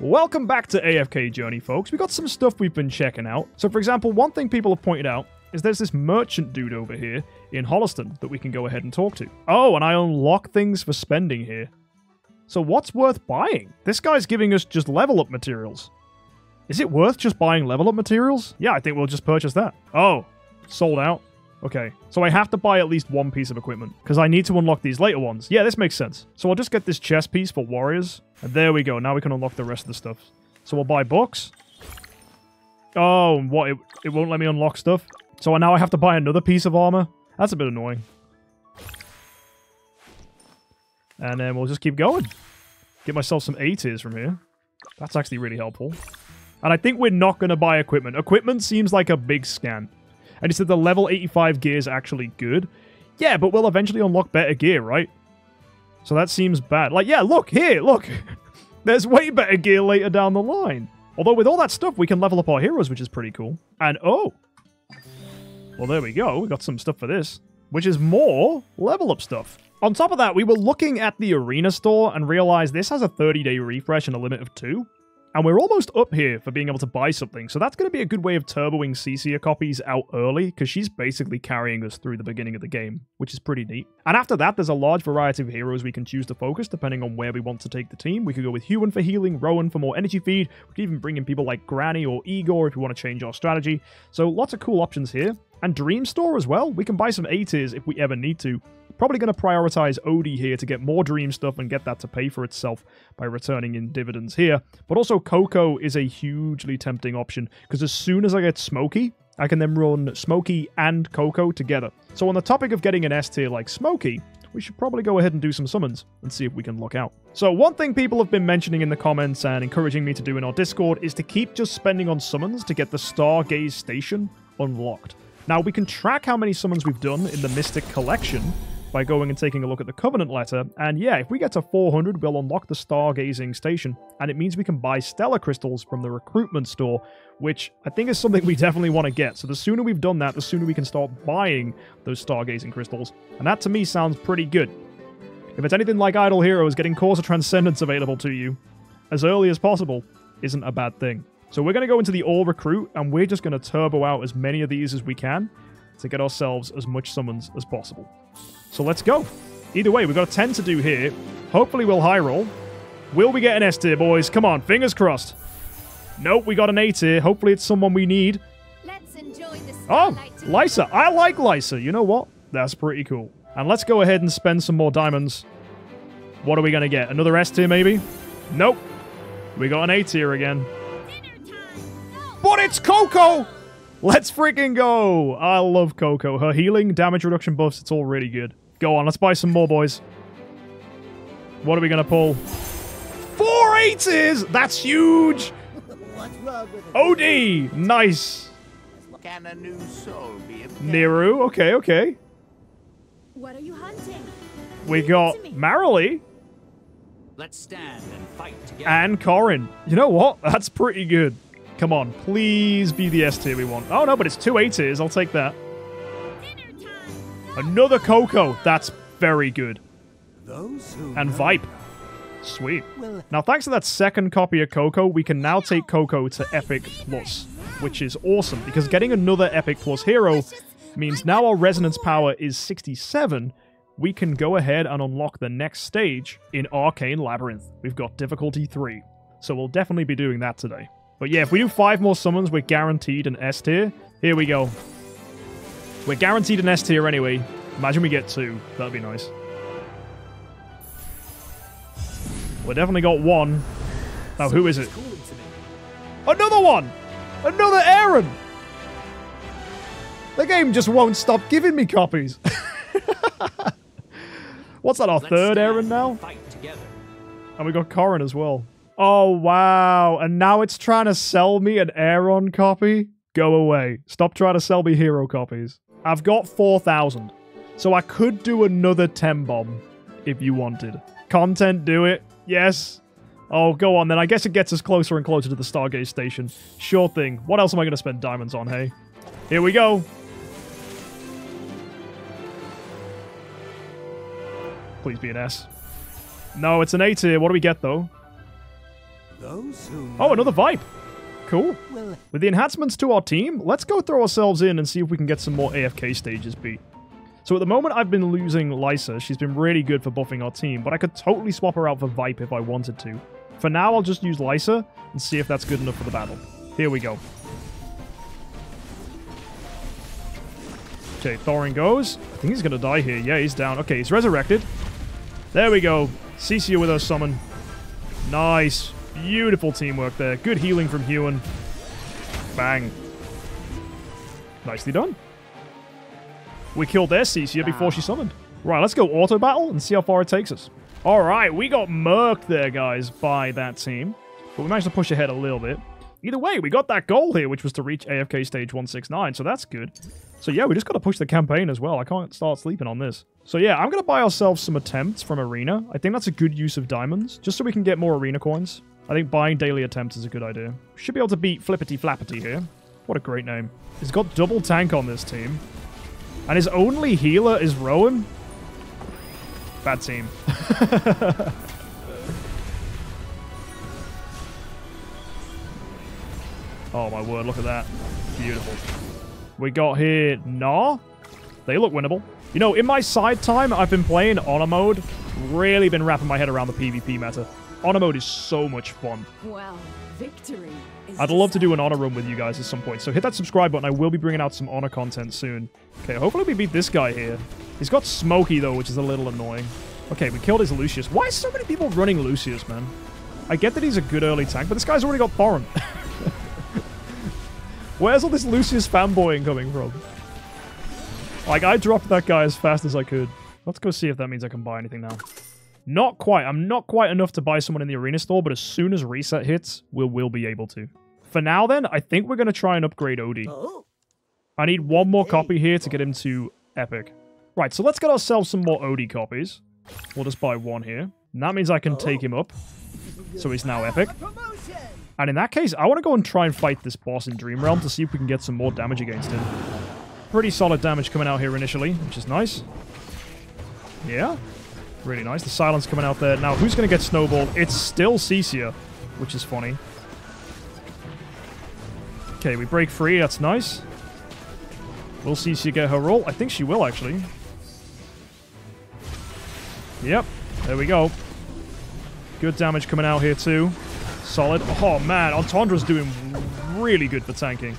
Welcome back to AFK Journey, folks. We got some stuff we've been checking out. So, for example, one thing people have pointed out is there's this merchant dude over here in Holistone that we can go ahead and talk to. Oh, and I unlock things for spending here. So what's worth buying? This guy's giving us just level up materials. Is it worth just buying level up materials? Yeah, I think we'll just purchase that. Oh, sold out. Okay, so I have to buy at least one piece of equipment, because I need to unlock these later ones. Yeah, this makes sense. So I'll just get this chest piece for warriors, and there we go. Now we can unlock the rest of the stuff. So we'll buy books. Oh, what? It, it won't let me unlock stuff? So now I have to buy another piece of armor? That's a bit annoying. And then we'll just keep going. Get myself some A tiers from here. That's actually really helpful. And I think we're not going to buy equipment. Equipment seems like a big scam. And he said the level 85 gear is actually good. Yeah, but we'll eventually unlock better gear, right? So that seems bad. Like, yeah, look, here, look. There's way better gear later down the line. Although with all that stuff, we can level up our heroes, which is pretty cool. And, oh. Well, there we go. We got some stuff for this. Which is more level up stuff. On top of that, we were looking at the arena store and realized this has a 30-day refresh and a limit of two. And we're almost up here for being able to buy something, so that's going to be a good way of turboing Cecia copies out early, because she's basically carrying us through the beginning of the game, which is pretty neat. And after that, there's a large variety of heroes we can choose to focus, depending on where we want to take the team. We could go with Hewynn for healing, Rowan for more energy feed, we could even bring in people like Granny or Igor if we want to change our strategy. So lots of cool options here. And Dream Store as well, we can buy some A tiers if we ever need to. Probably going to prioritize Odie here to get more Dream stuff and get that to pay for itself by returning in dividends here. But also Koko is a hugely tempting option because as soon as I get Smokey, I can then run Smokey and Koko together. So on the topic of getting an S tier like Smokey, we should probably go ahead and do some summons and see if we can look out. So one thing people have been mentioning in the comments and encouraging me to do in our Discord is to keep just spending on summons to get the Stargaze Station unlocked. Now, we can track how many summons we've done in the Mystic Collection by going and taking a look at the Covenant letter, and yeah, if we get to 400, we'll unlock the Stargazing Station, and it means we can buy Stellar Crystals from the Recruitment Store, which I think is something we definitely want to get. So the sooner we've done that, the sooner we can start buying those Stargazing Crystals, and that to me sounds pretty good. If it's anything like Idle Heroes, getting Cause of Transcendence available to you as early as possible isn't a bad thing. So we're going to go into the All Recruit, and we're just going to turbo out as many of these as we can to get ourselves as much summons as possible. So let's go. Either way, we've got a 10 to do here. Hopefully we'll high roll. Will we get an S tier, boys? Come on, fingers crossed. Nope, we got an A tier. Hopefully it's someone we need. oh, Lysa. I like Lysa. You know what? That's pretty cool. And let's go ahead and spend some more diamonds. What are we going to get? Another S tier, maybe? Nope. We got an A tier again. But it's Koko! Let's freaking go! I love Koko. Her healing, damage reduction buffs, it's all really good. Go on, let's buy some more, boys. What are we going to pull? Four eighties! That's huge! Odie! Nice! Can a new soul be Neru, okay, okay. What are you hunting? We got Marilee. Let's stand and fight together. And Korin. You know what? That's pretty good. Come on, please be the S tier we want. Oh no, but it's two A tiers. I'll take that. Another Koko. That's very good. and Vipe. Sweet. Now, thanks to that second copy of Koko, we can now take Koko to Epic Plus, which is awesome, because getting another Epic Plus hero means now our resonance power is 67, we can go ahead and unlock the next stage in Arcane Labyrinth. We've got difficulty 3, so we'll definitely be doing that today. But yeah, if we do five more summons, we're guaranteed an S tier. Here we go. We're guaranteed an S tier anyway. Imagine we get two. That'd be nice. We definitely got one. Now, who is it? Another one! Another Eironn! The game just won't stop giving me copies. What's that, our third Eironn now? And we got Korin as well. Oh, wow. And now it's trying to sell me an Eironn copy? Go away. Stop trying to sell me hero copies. I've got 4,000. So I could do another 10 bomb if you wanted. Content, do it. Yes. Oh, go on then. I guess it gets us closer and closer to the Stargaze station. Sure thing. What else am I going to spend diamonds on, hey? Here we go. Please be an S. No, it's an A tier. What do we get, though? Oh, another Vipe. Cool. With the enhancements to our team, let's go throw ourselves in and see if we can get some more AFK stages beat. So at the moment, I've been losing Lysa. She's been really good for buffing our team, but I could totally swap her out for Vipe if I wanted to. For now, I'll just use Lysa and see if that's good enough for the battle. Here we go. Okay, Thoran goes. I think he's going to die here. Yeah, he's down. Okay, he's resurrected. There we go. Cecia with her summon. Nice. Beautiful teamwork there. Good healing from Hewynn. Bang. Nicely done. We killed their Cecia before she summoned. Right, let's go auto battle and see how far it takes us. All right, we got murked there, guys, by that team. But we managed to push ahead a little bit. Either way, we got that goal here, which was to reach AFK stage 169, so that's good. So yeah, we just got to push the campaign as well. I can't start sleeping on this. So yeah, I'm going to buy ourselves some attempts from Arena. I think that's a good use of diamonds, just so we can get more Arena coins. I think buying daily attempts is a good idea. Should be able to beat Flippity Flappity here. What a great name. He's got double tank on this team. And his only healer is Rowan. Bad team. oh my word, look at that. Beautiful. We got here Nah. They look winnable. You know, in my side time, I've been playing Honor Mode. Really been wrapping my head around the PvP meta. Honor Mode is so much fun. Well, victory is I'd love to do an honor run with you guys at some point. So hit that subscribe button. I will be bringing out some honor content soon. Okay, hopefully we beat this guy here. He's got Smokey, though, which is a little annoying. Okay, we killed his Lucius. Why are so many people running Lucius, man? I get that he's a good early tank, but this guy's already got Thoran. Where's all this Lucius fanboying coming from? Like, I dropped that guy as fast as I could. Let's go see if that means I can buy anything now. Not quite. I'm not quite enough to buy someone in the arena store, but as soon as reset hits, we'll, we'll be able to. For now, then, I think we're going to try and upgrade Odie. I need one more copy here to get him to Epic. Right, so let's get ourselves some more Odie copies. We'll just buy one here. And that means I can take him up. So he's now Epic. And in that case, I want to go and try and fight this boss in Dream Realm to see if we can get some more damage against him. Pretty solid damage coming out here initially, which is nice. Yeah, really nice. The silence coming out there. Now, who's going to get snowballed? It's still Cecia, which is funny. Okay, we break free. That's nice. Will Cecia get her roll? I think she will, actually. Yep, there we go. Good damage coming out here, too. Solid. Oh, man, Antandra's doing really good for tanking.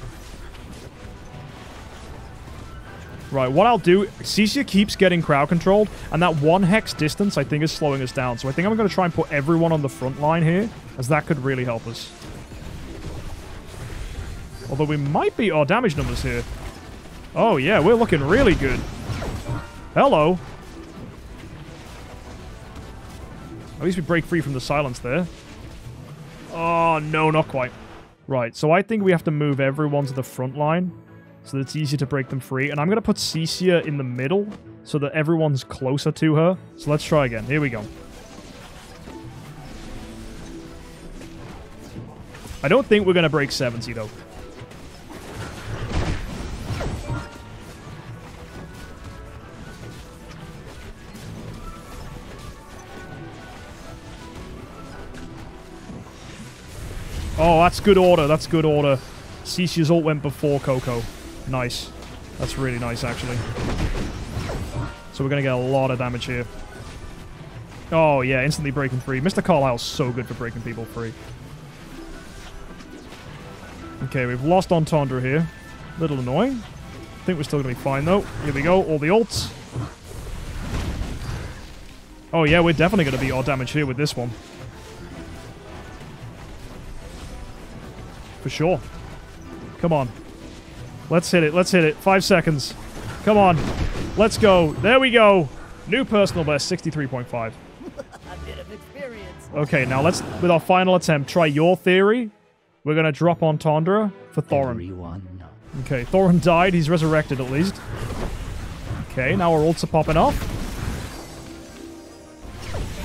Right, what I'll do, Cecia keeps getting crowd controlled, and that one hex distance, I think, is slowing us down. So I think I'm going to try and put everyone on the front line here, as that could really help us. Although we might beat our oh, damage numbers here. Oh, yeah, we're looking really good. Hello. At least we break free from the silence there. Oh, no, not quite. Right, so I think we have to move everyone to the front line so it's easier to break them free. And I'm going to put Cecia in the middle so that everyone's closer to her. So let's try again. Here we go. I don't think we're going to break 70, though. Oh, that's good order. That's good order. Cecia's ult went before Koko. Nice. That's really nice, actually. So we're going to get a lot of damage here. Oh, yeah, instantly breaking free. Mr. Carlisle's so good for breaking people free. Okay, we've lost Antandra here. Little annoying. I think we're still going to be fine, though. Here we go. All the ults. Oh, yeah, we're definitely going to beat our damage here with this one. For sure. Come on. Let's hit it. Let's hit it. Five seconds. Come on. Let's go. There we go. New personal best, 63.5. A bit of experience. Okay, now let's, with our final attempt, try your theory. We're going to drop Antandra for Thoran. Everyone. Okay, Thoran died. He's resurrected at least. Okay, now our ults are popping off.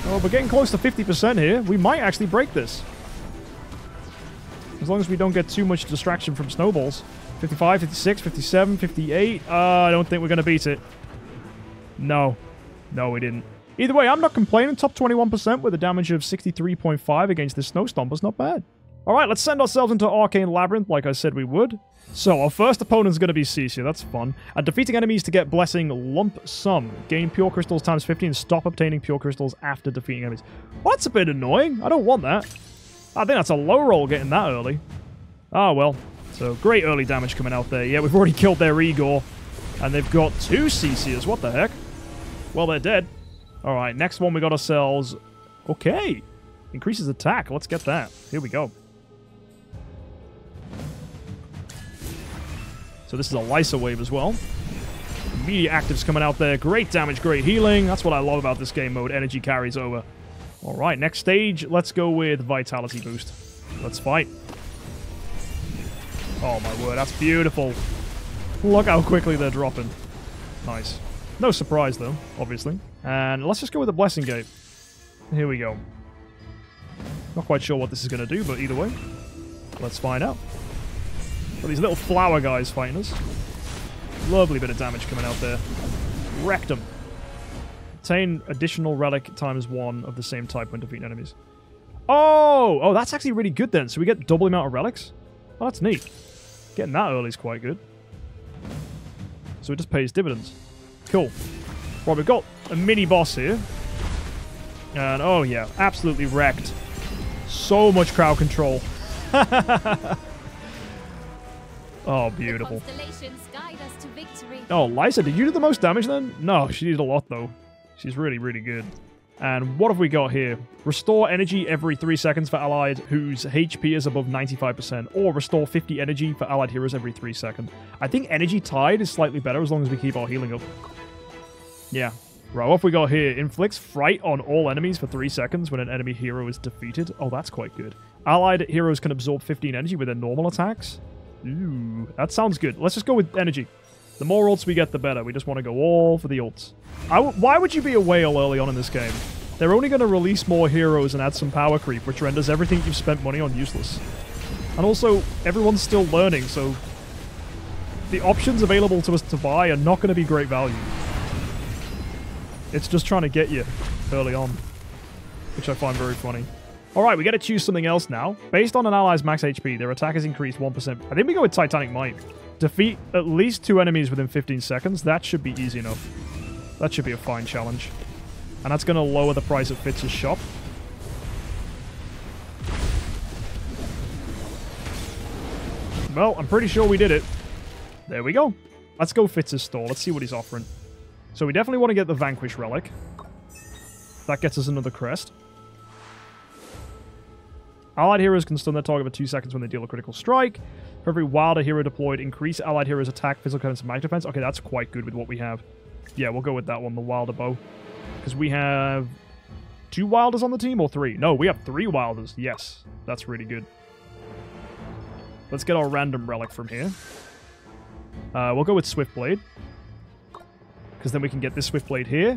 Oh, we're getting close to 50% here. We might actually break this. As long as we don't get too much distraction from snowballs. 55, 56, 57, 58. Uh, I don't think we're going to beat it. No. No, we didn't. Either way, I'm not complaining. Top 21% with a damage of 63.5 against this Snow Stomper's not bad. All right, let's send ourselves into Arcane Labyrinth like I said we would. So our first opponent's going to be Cecia, that's fun. And defeating enemies to get Blessing Lump Sum. Gain Pure Crystals times 50 and stop obtaining Pure Crystals after defeating enemies. Well, that's a bit annoying. I don't want that. I think that's a low roll getting that early. Ah, well. So great early damage coming out there. Yeah, we've already killed their Igor. And they've got two CCs. What the heck? Well, they're dead. All right, next one we got ourselves... Okay. Increases attack. Let's get that. Here we go. So this is a Lysa wave as well. Immediate actives coming out there. Great damage, great healing. That's what I love about this game mode. Energy carries over. All right, next stage. Let's go with Vitality Boost. Let's fight. Oh my word, that's beautiful. Look how quickly they're dropping. Nice. No surprise though, obviously. And let's just go with the Blessing Gate. Here we go. Not quite sure what this is going to do, but either way, let's find out. Got these little flower guys fighting us. Lovely bit of damage coming out there. Wrecked them. Obtain additional relic times one of the same type when defeating enemies. Oh! Oh, that's actually really good then. So we get double amount of relics? Oh, that's neat. Getting that early is quite good. So it just pays dividends. Cool. Right, we've got a mini boss here. And oh yeah, absolutely wrecked. So much crowd control. oh, beautiful. Oh, Lysa, did you do the most damage then? No, she did a lot though. She's really, really good. And what have we got here? Restore energy every 3 seconds for allied whose HP is above 95%, or restore 50 energy for allied heroes every 3 seconds. I think energy tide is slightly better as long as we keep our healing up. Yeah. Right, what have we got here? Inflicts fright on all enemies for 3 seconds when an enemy hero is defeated. Oh, that's quite good. Allied heroes can absorb 15 energy with their normal attacks. Ooh, that sounds good. Let's just go with energy. The more ults we get, the better. We just want to go all for the ults. why would you be a whale early on in this game? They're only going to release more heroes and add some power creep, which renders everything you've spent money on useless. And also, everyone's still learning, so the options available to us to buy are not going to be great value. It's just trying to get you early on, which I find very funny. Alright, we got to choose something else now. Based on an ally's max HP, their attack is increased 1%. I think we go with Titanic Might. Defeat at least two enemies within 15 seconds. That should be easy enough. That should be a fine challenge. And that's going to lower the price of Fitz's shop. Well, I'm pretty sure we did it. There we go. Let's go Fitz's store. Let's see what he's offering. So we definitely want to get the Vanquish Relic. That gets us another crest. Allied heroes can stun their target for 2 seconds when they deal a critical strike. For every wilder hero deployed, increase allied heroes attack, physical defense, and magic defense. Okay, that's quite good with what we have. Yeah, we'll go with that one, the wilder bow. Because we have two wilders on the team, or three? No, we have three wilders. Yes, that's really good. Let's get our random relic from here. Uh, we'll go with Swiftblade. Because then we can get this Swiftblade here.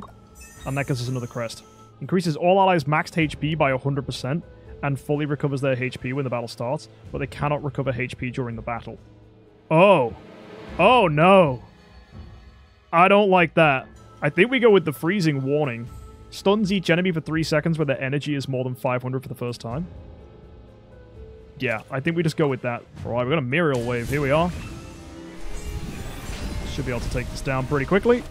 And that gives us another crest. Increases all allies' maxed HP by 100% and fully recovers their HP when the battle starts, but they cannot recover HP during the battle. Oh. Oh no. I don't like that. I think we go with the freezing warning. Stuns each enemy for 3 seconds when their energy is more than 500 for the first time. Yeah, I think we just go with that. Alright, we've got a Muriel Wave. Here we are. Should be able to take this down pretty quickly.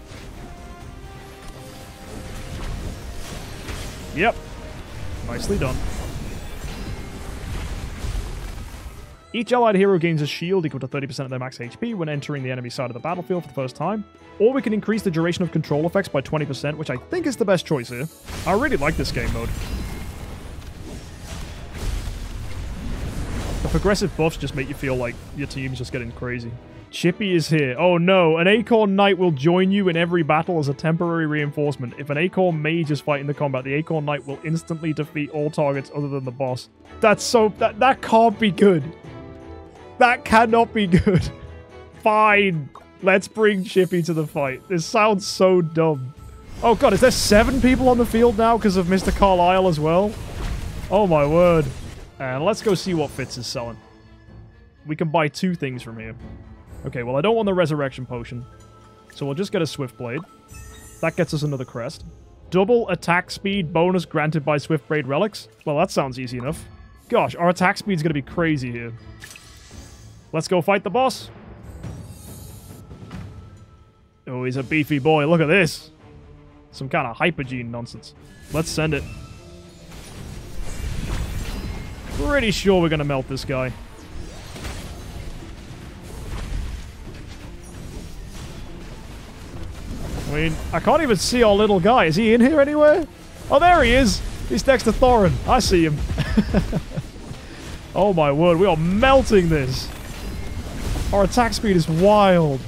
Yep. Nicely done. Each allied hero gains a shield equal to 30% of their max HP when entering the enemy side of the battlefield for the first time. Or we can increase the duration of control effects by 20%, which I think is the best choice here. I really like this game mode. The progressive buffs just make you feel like your team's just getting crazy. Chippy is here. Oh no, an Acorn Knight will join you in every battle as a temporary reinforcement. If an Acorn Mage is fighting the combat, the Acorn Knight will instantly defeat all targets other than the boss. That's so... That, that can't be good. That cannot be good. Fine. Let's bring Chippy to the fight. This sounds so dumb. Oh god, is there seven people on the field now because of Mr. Carlisle as well? Oh my word. And let's go see what Fitz is selling. We can buy two things from here. Okay, well I don't want the Resurrection Potion. So we'll just get a Swift Blade. That gets us another crest. Double attack speed bonus granted by Swiftblade relics. Well, that sounds easy enough. Gosh, our attack speed's going to be crazy here. Let's go fight the boss. Oh, he's a beefy boy. Look at this. Some kind of hypergene nonsense. Let's send it. Pretty sure we're going to melt this guy. I mean, I can't even see our little guy. Is he in here anywhere? Oh, there he is. He's next to Thoran. I see him. oh my word, we are melting this. Our attack speed is wild.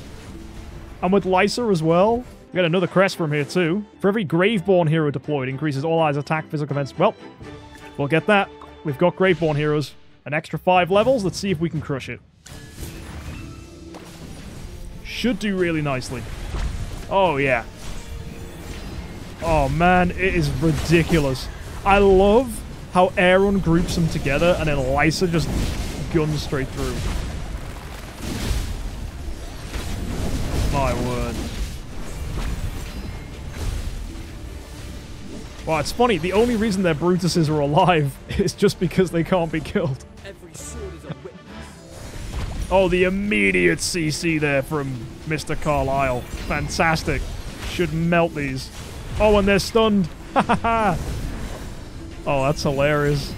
And with Lysa as well. We got another crest from here too. For every Graveborn hero deployed, increases all allies attack physical defense. Well, we'll get that. We've got Graveborn heroes. An extra five levels. Let's see if we can crush it. Should do really nicely. Oh, yeah. Oh, man, it is ridiculous. I love how Eironn groups them together and then Lysa just guns straight through. My word. Wow, it's funny. The only reason their Brutuses are alive is just because they can't be killed. Every sword is a. Oh, the immediate CC there from Mr. Carlisle. Fantastic. Should melt these. Oh, and they're stunned. oh, that's hilarious.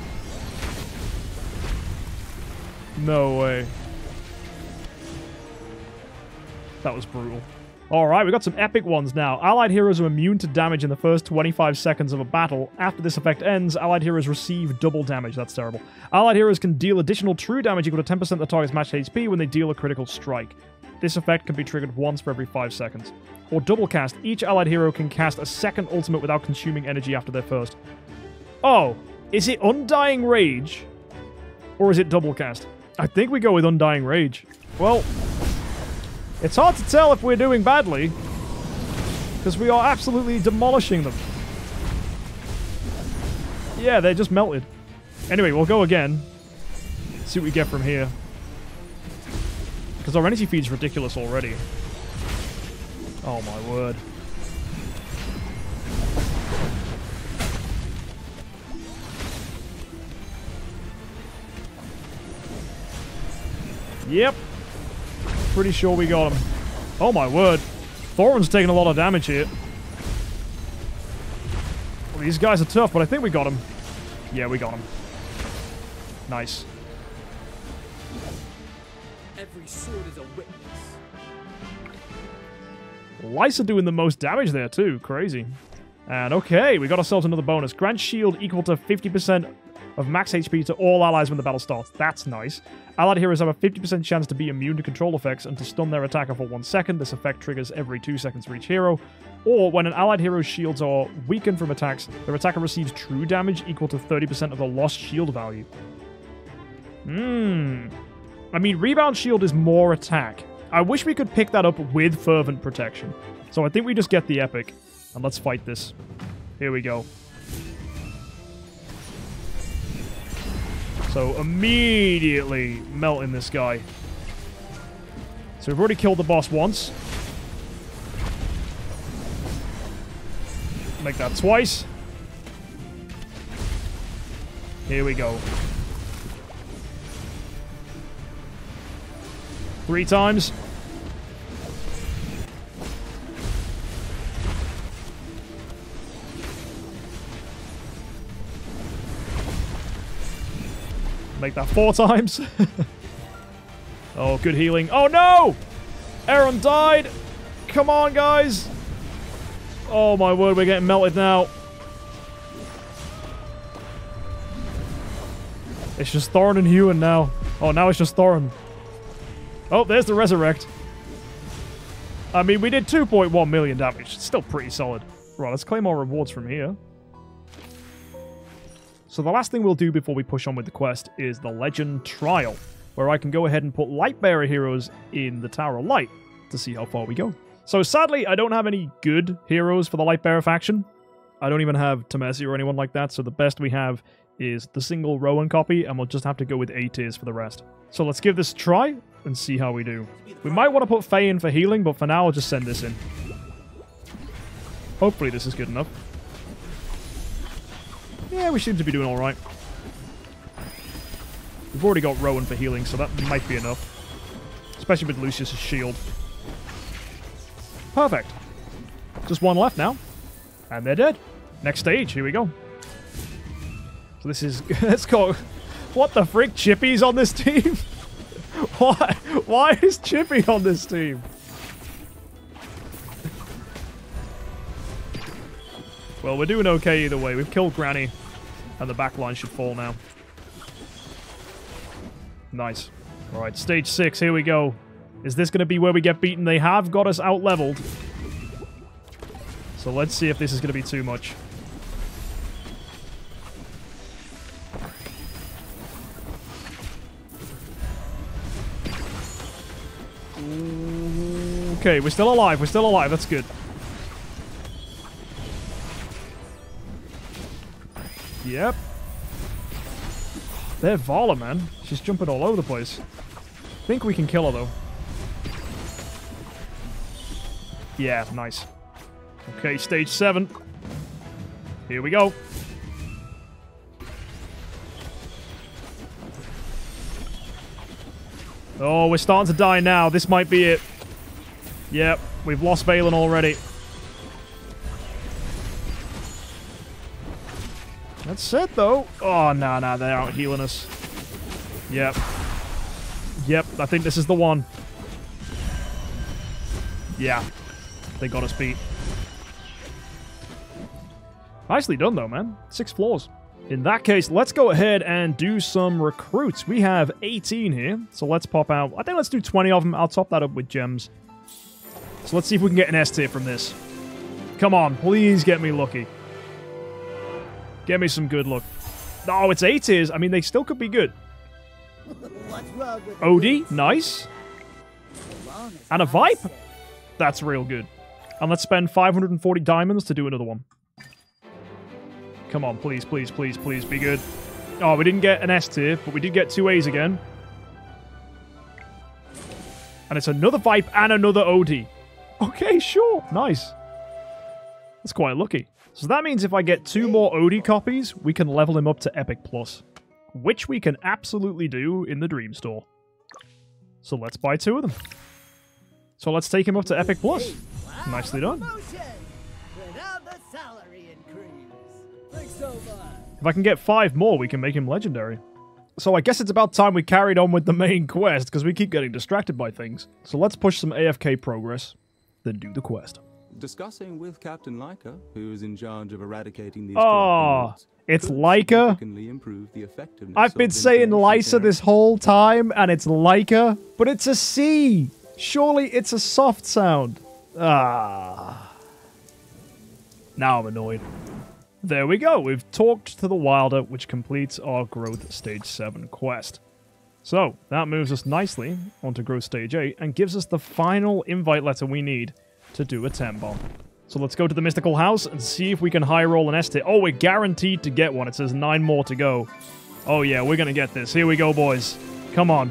No way. That was brutal. Alright, we got some epic ones now. Allied heroes are immune to damage in the first 25 seconds of a battle. After this effect ends, allied heroes receive double damage. That's terrible. Allied heroes can deal additional true damage equal to 10% of the target's match HP when they deal a critical strike. This effect can be triggered once for every 5 seconds. Or double cast. Each allied hero can cast a second ultimate without consuming energy after their first. Oh, is it Undying Rage? Or is it double cast? I think we go with Undying Rage. Well, it's hard to tell if we're doing badly, because we are absolutely demolishing them. Yeah, they're just melted. Anyway, we'll go again. See what we get from here. Because our energy feed's ridiculous already. Oh my word. Yep, Pretty sure we got him. Oh my word. Thoran's taking a lot of damage here. Well, these guys are tough, but I think we got him. Yeah, we got him. Nice. Every sword is a witness. Lysa doing the most damage there too. Crazy. And okay, we got ourselves another bonus. Grant shield equal to 50% of max HP to all allies when the battle starts. That's nice. Allied heroes have a 50% chance to be immune to control effects and to stun their attacker for one second. This effect triggers every two seconds for each hero. Or when an allied hero's shields are weakened from attacks, their attacker receives true damage equal to 30% of the lost shield value. Hmm. I mean, rebound shield is more attack. I wish we could pick that up with fervent protection. So I think we just get the epic. And let's fight this. Here we go. So immediately melting this guy. So we've already killed the boss once. Make that twice. Here we go. Three times. Make that four times. oh, good healing. Oh, no! Eironn died! Come on, guys! Oh, my word, we're getting melted now. It's just Thoran and Hewynn now. Oh, now it's just Thoran. Oh, there's the Resurrect. I mean, we did 2.1 million damage. Still pretty solid. Right, let's claim our rewards from here. So the last thing we'll do before we push on with the quest is the Legend Trial, where I can go ahead and put Lightbearer heroes in the Tower of Light to see how far we go. So sadly, I don't have any good heroes for the Lightbearer faction. I don't even have Temesi or anyone like that, so the best we have is the single Rowan copy, and we'll just have to go with A tiers for the rest. So let's give this a try and see how we do. We might want to put Faye in for healing, but for now I'll just send this in. Hopefully this is good enough. Yeah, we seem to be doing all right. We've already got Rowan for healing, so that might be enough. Especially with Lucius's shield. Perfect. Just one left now. And they're dead. Next stage, here we go. So this is... Let's go. What the frick? Chippy's on this team? Why? Why is Chippy on this team? Well, we're doing okay either way. We've killed Granny, and the back line should fall now. Nice. Alright, stage six, here we go. Is this going to be where we get beaten? They have got us out-leveled. So let's see if this is going to be too much. Okay, we're still alive. We're still alive. That's good. Yep. They're Vala, man. She's jumping all over the place. think we can kill her, though. Yeah, nice. Okay, stage seven. Here we go. Oh, we're starting to die now. This might be it. Yep, we've lost Valen already. That's it, though. Oh, no, no, they're out healing us. Yep. Yep, I think this is the one. Yeah. They got us beat. Nicely done, though, man. Six floors. In that case, let's go ahead and do some recruits. We have 18 here, so let's pop out. I think let's do 20 of them. I'll top that up with gems. So let's see if we can get an S tier from this. Come on, please get me lucky. Get me some good luck. Oh, it's A tiers. I mean, they still could be good. Odie, nice. And a Vipe. That's real good. And let's spend 540 diamonds to do another one. Come on, please, please, please, please, be good. Oh, we didn't get an S tier, but we did get two A's again. And it's another Vipe and another Odie. Okay, sure. Nice. That's quite lucky. So that means if I get two more Odie copies, we can level him up to Epic Plus. Which we can absolutely do in the Dream Store. So let's buy two of them. So let's take him up to Epic Plus. Nicely done. If I can get five more, we can make him legendary. So I guess it's about time we carried on with the main quest, because we keep getting distracted by things. So let's push some AFK progress, then do the quest. Discussing with Captain Lyca, who is in charge of eradicating these Oh, it's Lyca? improve the effectiveness I've been saying Lysa this whole time, and it's Lyca, but it's a C. Surely it's a soft sound. Ah. Now I'm annoyed. There we go. We've talked to the Wilder, which completes our Growth Stage 7 quest. So, that moves us nicely onto Growth Stage 8 and gives us the final invite letter we need to do a 10 bomb. So let's go to the Mystical House and see if we can high roll an S tier. Oh, we're guaranteed to get one. It says nine more to go. Oh yeah, we're going to get this. Here we go, boys. Come on.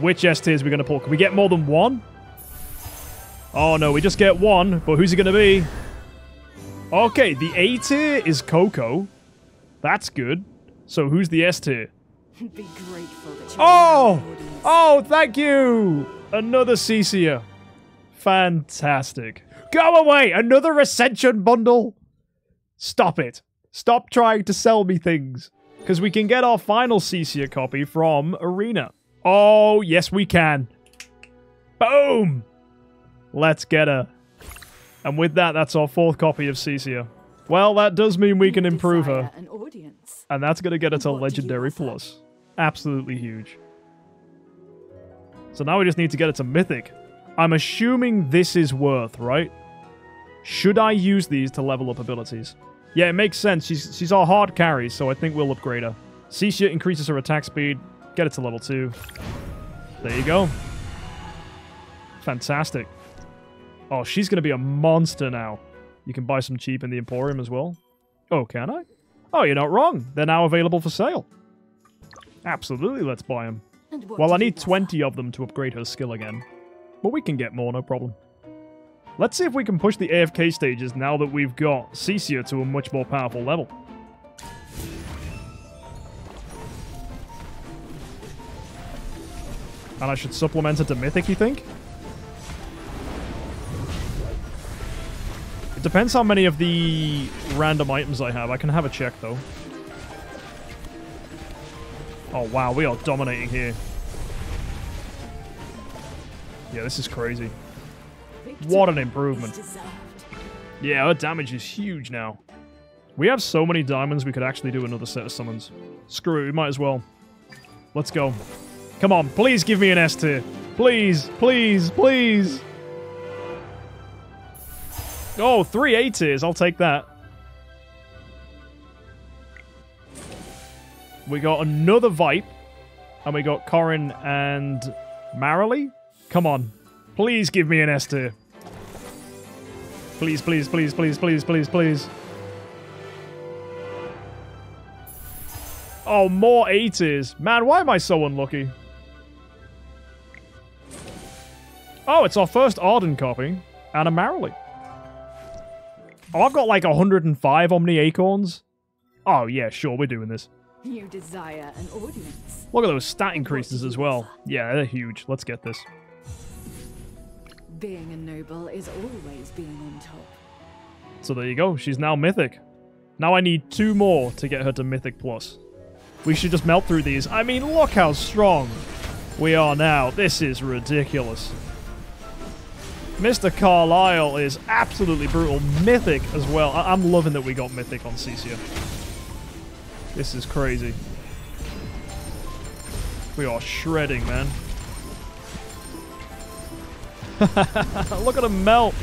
Which S tiers are we going to pull? Can we get more than one? Oh no, we just get one, but who's it going to be? Okay, the A tier is Koko. That's good. So who's the S tier? Be grateful that Oh! Oh, thank you! Another Cecia. Fantastic. Go away! Another Ascension bundle! Stop it. Stop trying to sell me things. Because we can get our final Cecia copy from Arena. Oh, yes, we can. Boom! Let's get her. And with that, that's our fourth copy of Cecia. Well, that does mean we can improve her. And that's going to get us to What did you Legendary? Plus. Absolutely huge. So now we just need to get it to Mythic. I'm assuming this is worth, right? Should I use these to level up abilities? Yeah, it makes sense. She's, she's our hard carry, so I think we'll upgrade her. Cecia increases her attack speed. Get it to level 2. There you go. Fantastic. Oh, she's going to be a monster now. You can buy some cheap in the Emporium as well. Oh, can I? Oh, you're not wrong. They're now available for sale. Absolutely, let's buy them. Well, I need 20 of them to upgrade her skill again. But we can get more, no problem. Let's see if we can push the AFK stages now that we've got Cecia to a much more powerful level. And I should supplement it to Mythic, you think? It depends how many of the random items I have. I can have a check, though. Oh, wow, we are dominating here. Yeah, this is crazy. What an improvement. Yeah, our damage is huge now. We have so many diamonds, we could actually do another set of summons. Screw it, we might as well. Let's go. Come on, please give me an S tier. Please, please, please. Oh, three A tiers, I'll take that. We got another Vipe. And we got Korin and Marilee. Come on. Please give me an S tier. Please, please, please, please, please, please, please. Oh, more 80s. Man, why am I so unlucky? Oh, it's our first Arden copy. And a Marilee. Oh, I've got like 105 Omni Acorns. Oh, yeah, sure, we're doing this. You desire an audience. Look at those stat increases as well. Yeah, they're huge. Let's get this. Being a noble is always being on top. So there you go. She's now Mythic. Now I need two more to get her to Mythic Plus. We should just melt through these. I mean, look how strong we are now. This is ridiculous. Mr. Carlisle is absolutely brutal. Mythic as well. I- am loving that we got Mythic on Cecia. This is crazy. We are shredding, man. Look at him melt.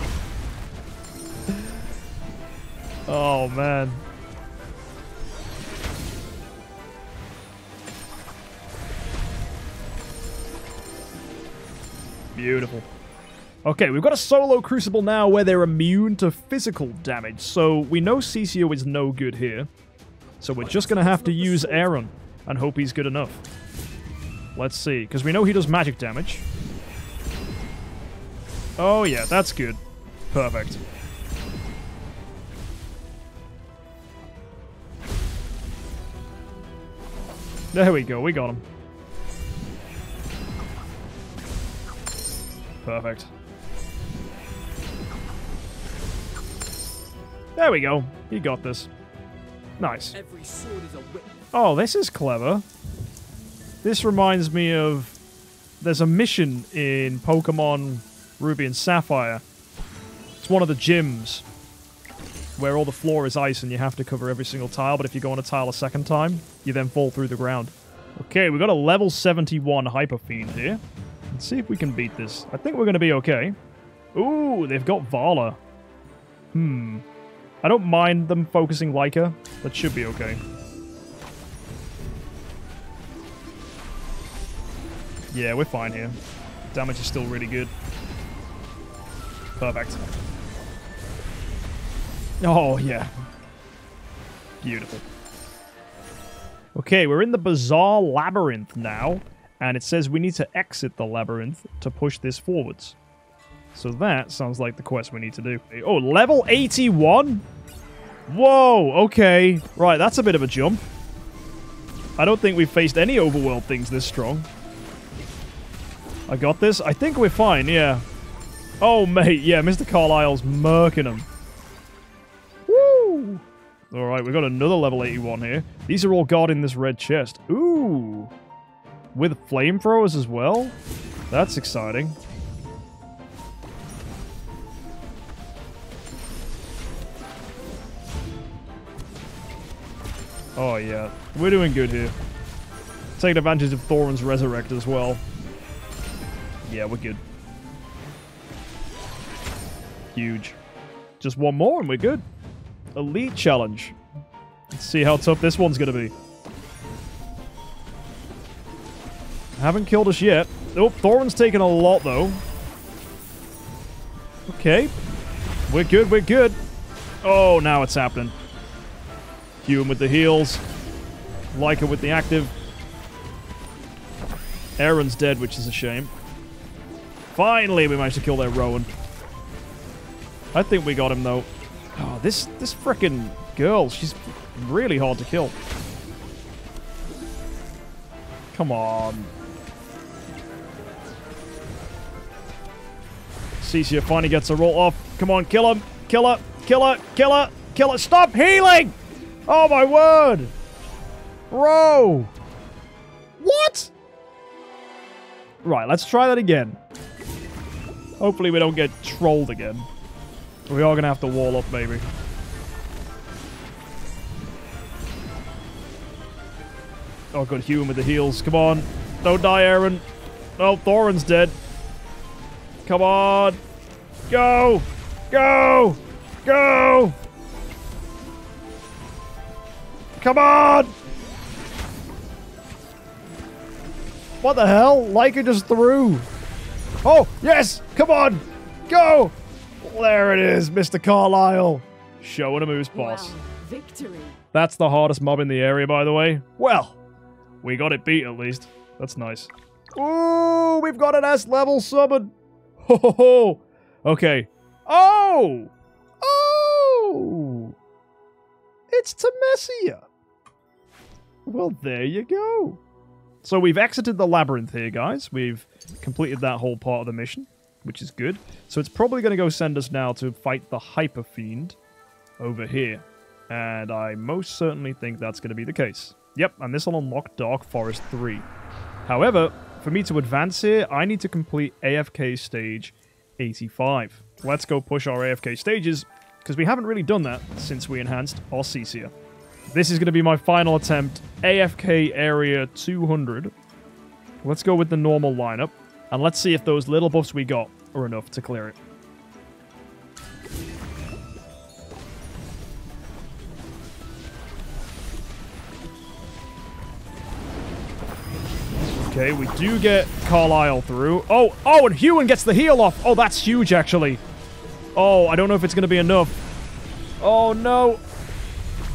Oh, man. Beautiful. Okay, we've got a solo crucible now where they're immune to physical damage, so we know Cecia is no good here. So we're just going to have to use Eironn and hope he's good enough. Let's see, because we know he does magic damage. Oh yeah, that's good. Perfect. There we go, we got him. Perfect. There we go. He got this. Nice. Every sword is a. Oh, this is clever. This reminds me of... There's a mission in Pokemon Ruby and Sapphire. It's one of the gyms where all the floor is ice and you have to cover every single tile, but if you go on a tile a second time, you then fall through the ground. Okay, we've got a level 71 Hyper Fiend here. Let's see if we can beat this. I think we're going to be okay. Ooh, they've got Vala. Hmm. I don't mind them focusing Lyca. That should be okay. Yeah, we're fine here. Damage is still really good. Perfect. Oh, yeah. Beautiful. Okay, we're in the Bizarre Labyrinth now, and it says we need to exit the labyrinth to push this forwards. So that sounds like the quest we need to do. Oh, level 81? Whoa, okay. Right, that's a bit of a jump. I don't think we've faced any overworld things this strong. I got this. I think we're fine, yeah. Oh, mate, yeah, Mr. Carlisle's murking them. Woo! Alright, we've got another level 81 here. These are all guarding this red chest. Ooh! With flamethrowers as well? That's exciting. Oh, yeah. We're doing good here. Taking advantage of Thoran's Resurrect as well. Yeah, we're good. Huge. Just one more and we're good. Elite Challenge. Let's see how tough this one's going to be. Haven't killed us yet. Oh, Thoran's taken a lot, though. Okay. We're good, we're good. Oh, now it's happening. Hewynn with the heals. Lyca with the active. Eironn's dead, which is a shame. Finally, we managed to kill their Rowan. I think we got him, though. Oh, this, this frickin' girl, she's really hard to kill. Come on. Cecia finally gets a roll off. Come on, kill him. Kill her. Kill her. Kill her. Kill her. Stop healing! Oh my word! Bro! What? Right, let's try that again. Hopefully we don't get trolled again. We are going to have to wall up, maybe. Oh, good. Human with the heals. Come on. Don't die, Eironn. Oh, Thoran's dead. Come on. Go. Go. Go. Come on. What the hell? Lyca just threw. Oh, yes. Come on. Go. There it is, Mr. Carlisle. Showing a moose boss. Wow, victory. That's the hardest mob in the area, by the way. Well, we got it beat at least. That's nice. Ooh, we've got an S level summon. Ho ho ho. Okay. Oh! Oh! It's Temesia. Well, there you go. So we've exited the labyrinth here, guys. We've completed that whole part of the mission, which is good. So it's probably going to go send us now to fight the Hyper Fiend over here. And I most certainly think that's going to be the case. Yep, and this will unlock Dark Forest 3. However, for me to advance here, I need to complete AFK stage 85. Let's go push our AFK stages, because we haven't really done that since we enhanced our Cecia. This is going to be my final attempt, AFK area 200. Let's go with the normal lineup, and let's see if those little buffs we got are enough to clear it. Okay, we do get Carlisle through. Oh, oh, and Hewynn gets the heal off. Oh, that's huge, actually. Oh, I don't know if it's going to be enough. Oh, no.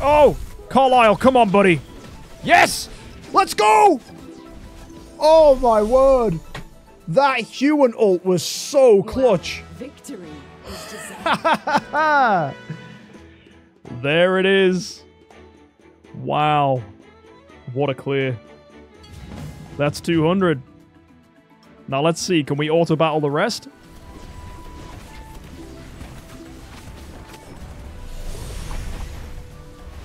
Oh, Carlisle, come on, buddy. Yes! Let's go! Oh, my word. That Hewynn ult was so clutch. Victory there it is. Wow. What a clear. That's 200. Now let's see, can we auto battle the rest?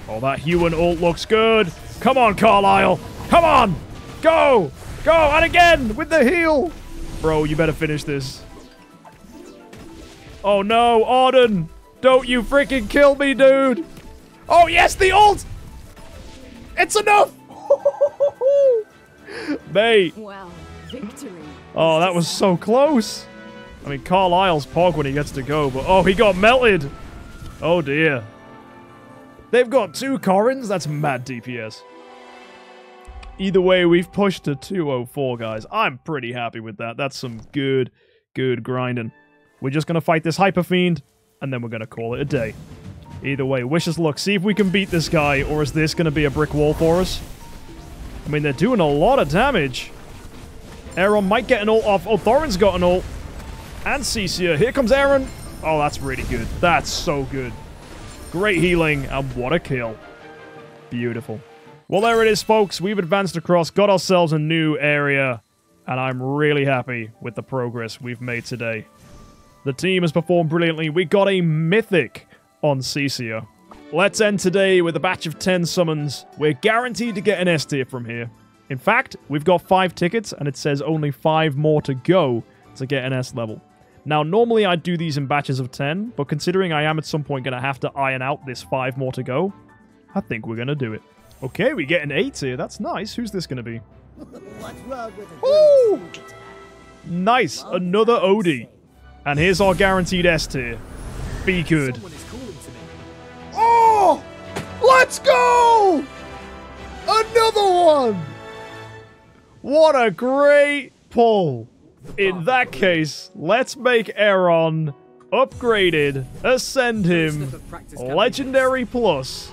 Oh, that Hewynn ult looks good. Come on, Carlisle. Come on. Go. Go. And again with the heal. Bro, you better finish this. Oh no, Auden. Don't you freaking kill me, dude. Oh, yes, the ult. It's enough. Mate. wow, victory. Oh, that was so close. I mean, Carlisle's pog when he gets to go, but oh, he got melted. Oh, dear. They've got two Korins? That's mad DPS. Either way, we've pushed to 204, guys. I'm pretty happy with that. That's some good, good grinding. We're just going to fight this Hyper Fiend, and then we're going to call it a day. Either way, wish us luck. See if we can beat this guy, or is this going to be a brick wall for us? I mean, they're doing a lot of damage. Eironn might get an ult off. Oh, Thoran's got an ult. And Cecia. Here comes Eironn. Oh, that's really good. That's so good. Great healing, and what a kill. Beautiful. Well, there it is, folks. We've advanced across, got ourselves a new area, and I'm really happy with the progress we've made today. The team has performed brilliantly. We got a mythic on Cecia. Let's end today with a batch of 10 summons. We're guaranteed to get an S tier from here. In fact, we've got 5 tickets, and it says only 5 more to go to get an S level. Now, normally I'd do these in batches of 10, but considering I am at some point going to have to iron out this 5 more to go, I think we're going to do it. Okay, we get an 8 here. That's nice. Who's this going to be? What's wrong with a Ooh! Nice. Another Odie. And here's our guaranteed S tier. Be good. Someone is calling to me. Oh! Let's go! Another one! What a great pull. In that case, let's make Eironn upgraded, ascend him, Step of practice can be legendary plus,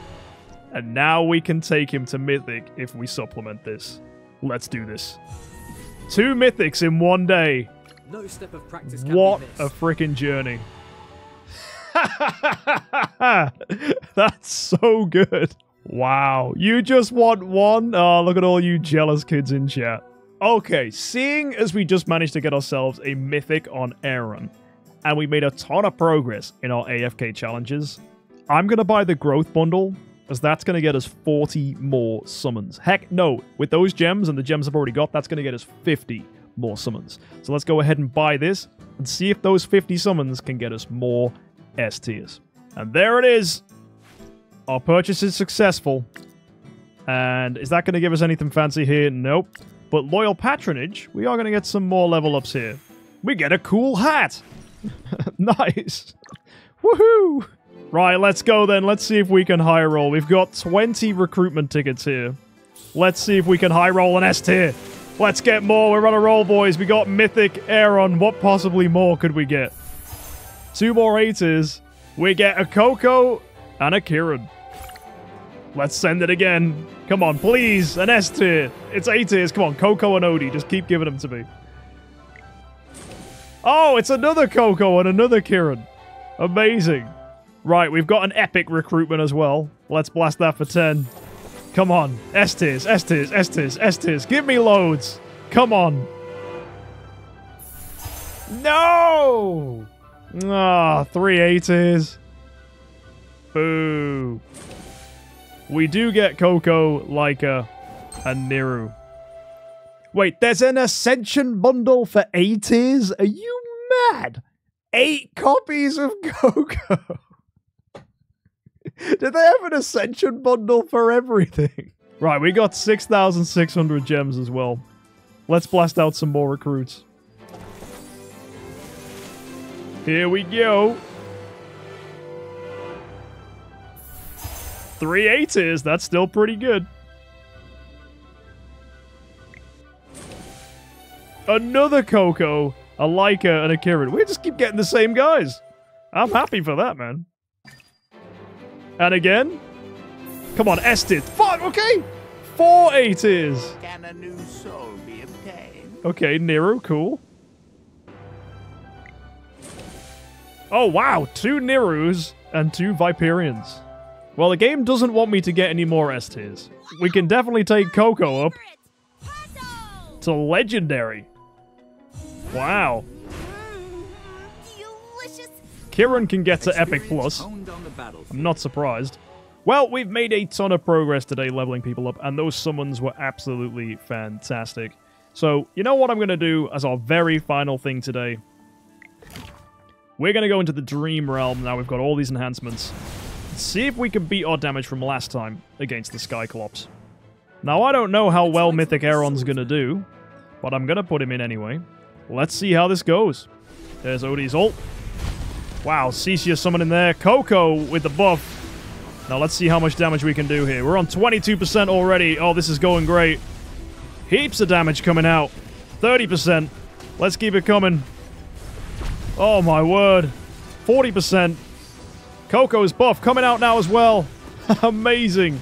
and now we can take him to mythic if we supplement this. Let's do this. Two mythics in one day. No step of practice can What a freaking journey. That's so good. Wow. You just want one? Oh, look at all you jealous kids in chat. Okay, seeing as we just managed to get ourselves a mythic on Eironn, and we made a ton of progress in our AFK challenges. I'm going to buy the growth bundle, as that's going to get us 40 more summons. Heck, no, with those gems and the gems I've already got, that's going to get us 50 more summons. So let's go ahead and buy this and see if those 50 summons can get us more S tiers. And there it is. Our purchase is successful. And is that going to give us anything fancy here? Nope. But loyal patronage, we are going to get some more level ups here. We get a cool hat. nice. Woohoo! Right, let's go then. Let's see if we can high roll. We've got 20 recruitment tickets here. Let's see if we can high roll an S tier. Let's get more. We're on a roll, boys. We got Mythic, Eironn. What possibly more could we get? Two more tiers. We get a Koko and a Korin. Let's send it again. Come on, please. An S tier. It's A tiers. Come on, Koko and Odie. Just keep giving them to me. Oh, it's another Koko and another Korin. Amazing. Right, we've got an epic recruitment as well. Let's blast that for 10. Come on. S tiers, S tiers, S tiers, S tiers. Give me loads. Come on. No! Ah, three A tiers. Boo. We do get Koko, Lyca, and Niru. Wait, there's an Ascension bundle for A tiers? Are you mad? Eight copies of Koko. Did they have an Ascension bundle for everything? Right, we got 6,600 gems as well. Let's blast out some more recruits. Here we go. Three A that's still pretty good. Another Koko, a Lyca, and a Korin. We just keep getting the same guys. I'm happy for that, man. And again. Come on, Ested. Fuck, okay. Four A tiers. Can a new soul be obtained? Okay, Niru, cool. Oh, wow. Two Nirus and two Viperians. Well, the game doesn't want me to get any more S tiers. We can definitely take Koko up to Legendary. Wow. Korin can get to Epic Plus. Honed on the battlefield. I'm not surprised. Well, we've made a ton of progress today leveling people up, and those summons were absolutely fantastic. So, you know what I'm going to do as our very final thing today? We're going to go into the Dream Realm now we've got all these enhancements. See if we can beat our damage from last time against the Skyclops. Now, I don't know how well Mythic Eironn's going to do, but I'm going to put him in anyway. Let's see how this goes. There's Odie's ult. Wow, Cecia summoning there. Koko with the buff. Now let's see how much damage we can do here. We're on 22% already. Oh, this is going great. Heaps of damage coming out. 30%. Let's keep it coming. Oh my word. 40%. Koko's buff coming out now as well. Amazing.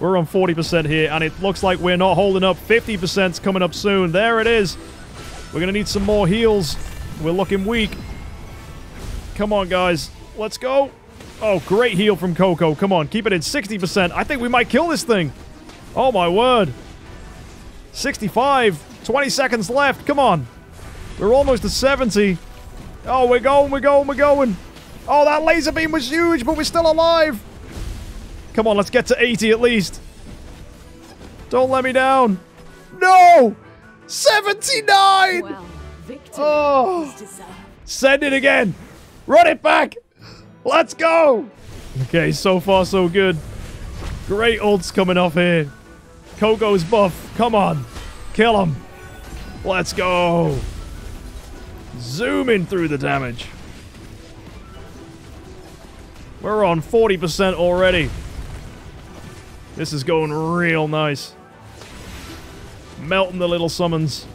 We're on 40% here, and it looks like we're not holding up. 50%'s coming up soon. There it is. We're going to need some more heals. We're looking weak. Come on, guys. Let's go. Oh, great heal from Koko. Come on, keep it in 60%. I think we might kill this thing. Oh, my word. 65. 20 seconds left. Come on. We're almost to 70. Oh, we're going, we're going, we're going. Oh, that laser beam was huge, but we're still alive. Come on, let's get to 80 at least. Don't let me down. No! 79! Well, Oh. Send it again. Run it back. Let's go. Okay, so far so good. Great ults coming off here. Koko's buff. Come on. Kill him. Let's go. Zooming through the damage. We're on 40% already. This is going real nice. Melting the little summons.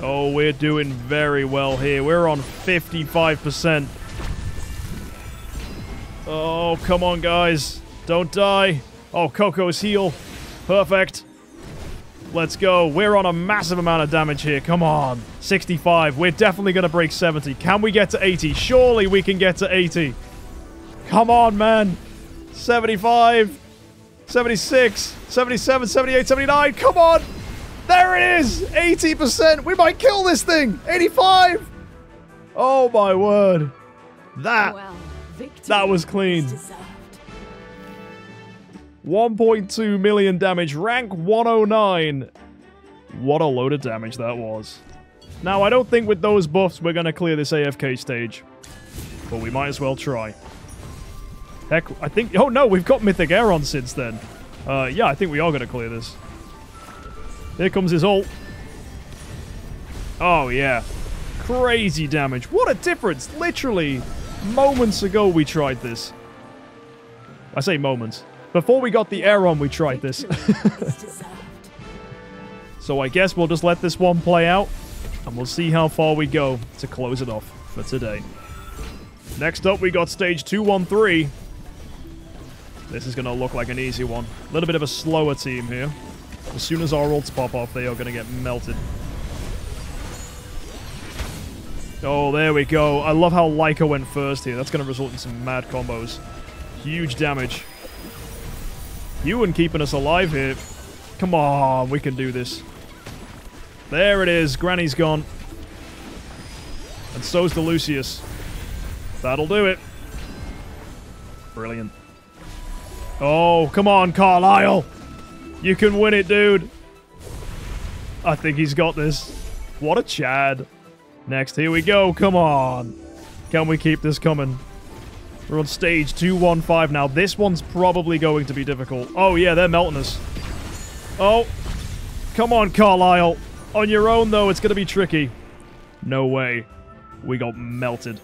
Oh, we're doing very well here. We're on 55%. Oh, come on, guys. Don't die. Oh, Koko's heal. Perfect. Let's go. We're on a massive amount of damage here. Come on. 65. We're definitely going to break 70. Can we get to 80? Surely we can get to 80. Come on, man. 75. 76. 77. 78. 79. Come on. There it is! 80%! We might kill this thing! 85! Oh my word. That Well, that was clean. 1.2 million damage, rank 109. What a load of damage that was. Now, I don't think with those buffs we're going to clear this AFK stage. But we might as well try. Heck, I think... Oh, no, we've got Mythic Eironn since then. Uh, yeah, I think we are going to clear this. Here comes his ult. Oh, yeah. Crazy damage. What a difference. Literally, moments ago we tried this. I say moments. Before we got the Eironn, we tried this. So I guess we'll just let this one play out, and we'll see how far we go to close it off for today. Next up, we got stage 213. This is going to look like an easy one. A little bit of a slower team here. As soon as our ults pop off, they are going to get melted. Oh, there we go. I love how Lyca went first here. That's going to result in some mad combos. Huge damage. Hewynn keeping us alive here. Come on, we can do this. There it is. Granny's gone. And so's the Lucius. That'll do it. Brilliant. Oh, come on, Carlisle. You can win it, dude. I think he's got this. What a Chad. Next, here we go. Come on. Can we keep this coming? We're on stage 215 now. This one's probably going to be difficult. Oh, yeah, they're melting us. Oh. Come on, Carlisle. On your own, though, it's going to be tricky. No way. We got melted.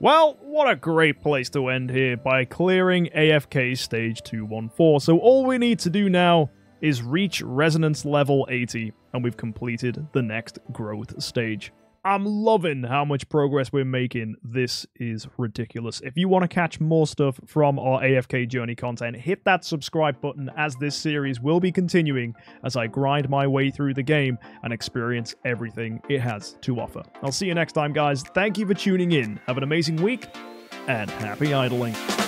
Well, what a great place to end here by clearing AFK stage 214. So all we need to do now is reach resonance level 80, and we've completed the next growth stage. I'm loving how much progress we're making. This is ridiculous. If you want to catch more stuff from our AFK journey content, hit that subscribe button as this series will be continuing as I grind my way through the game and experience everything it has to offer. I'll see you next time, guys. Thank you for tuning in. Have an amazing week and happy idling.